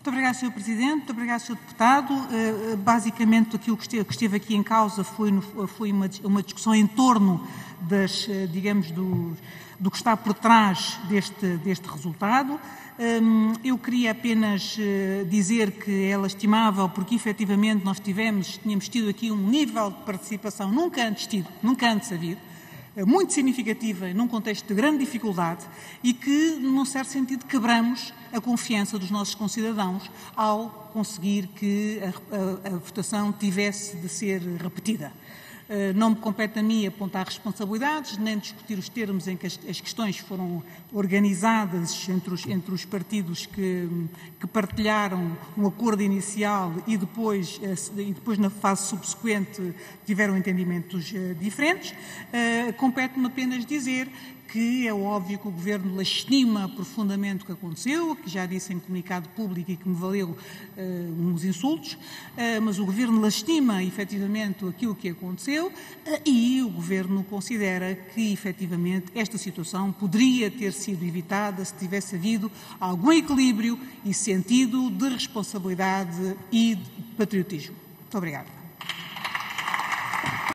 Muito obrigado, Sr. Presidente. Muito obrigado, Sr. Deputado. Uh, basicamente, aquilo que esteve, aqui em causa foi, foi uma, uma, discussão em torno das, uh, digamos, do, do, que está por trás deste, deste resultado. Um, eu queria apenas uh, dizer que é lastimável porque efetivamente nós tivemos, tínhamos tido aqui um nível de participação nunca antes tido, nunca antes havido, eh, muito significativa num contexto de grande dificuldade e que, num certo sentido, quebramos a confiança dos nossos concidadãos ao conseguir que a, a, a votação tivesse de ser repetida. Eh, não me compete a mim apontar responsabilidades, nem discutir os termos em que as, questões foram organizadas entre os, entre os partidos que, que, partilharam um acordo inicial e depois, eh, e depois, na fase subsequente, tiveram entendimentos eh, diferentes. Compete-me apenas dizer que é óbvio que o Governo lastima profundamente o que aconteceu, que já disse em comunicado público e que me valeu uh, uns insultos, uh, mas o Governo lastima efetivamente aquilo que aconteceu uh, e o Governo considera que efetivamente esta situação poderia ter sido evitada se tivesse havido algum equilíbrio e sentido de responsabilidade e de patriotismo. Muito obrigado.